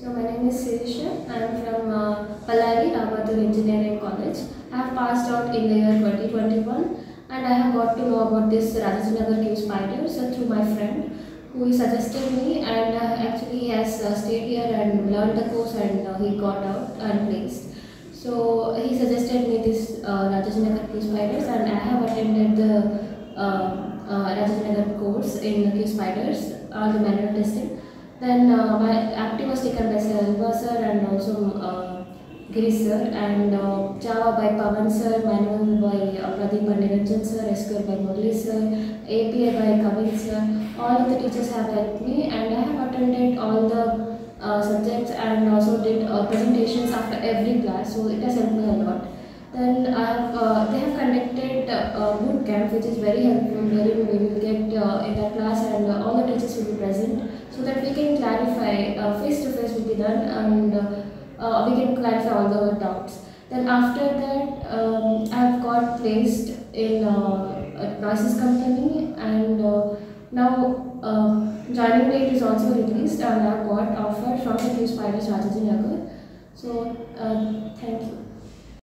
So my name is Shirisha. I am from uh, Pallari Ramadur Engineering College. I have passed out in the year 2021 and I have got to know about this Rajajinagar QSpider so through my friend who suggested me and uh, actually he has uh, stayed here and learned the course and uh, he got out and placed. So he suggested me this uh, Rajajinagar QSpiders and I have attended the uh, uh, Rajajinagar course in QSpiders, all the manual testing. Then uh, my active was taken by Selva sir and also uh, Girish sir and uh, Java by Pavan sir, manual by uh, Pradeep Niranjan sir, SQL by Murli sir, API by Kavit sir. All of the teachers have helped me and I have attended all the uh, subjects and also did uh, presentations after every class so it has helped me a lot. Then I have, uh, they have conducted uh, a boot camp which is very helpful wherein we will get uh, in that class and all the teachers will be present so that we can face to face will be done and uh, uh, we can clarify all the doubts. Then after that um, I have got placed in uh, a process company and uh, now uh, joining date is also released and I got offer from the QSpiders Rajajinagar. So uh, thank you.